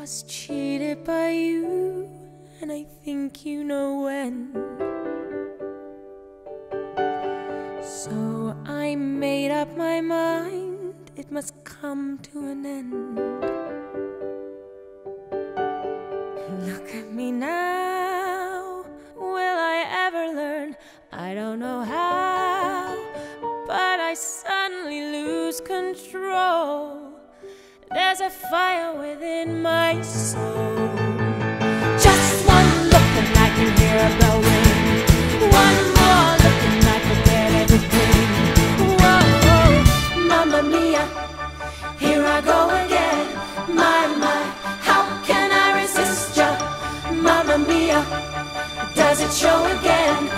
was cheated by you, and I think you know when. So I made up my mind, it must come to an end. Look at me now, will I ever learn? I don't know how, but I suddenly lose control. There's a fire within my soul. Just one look and I can hear a bell ring. One more look and I forget everything. Whoa, Mamma Mia, here I go again. My, my, how can I resist ya? Mamma Mia, does it show again?